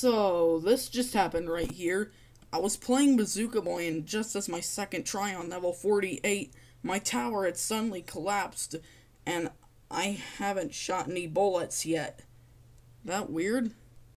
So, this just happened right here. I was playing Bazooka Boy, and just as my second try on level 48, my tower had suddenly collapsed, and I haven't shot any bullets yet. That weird?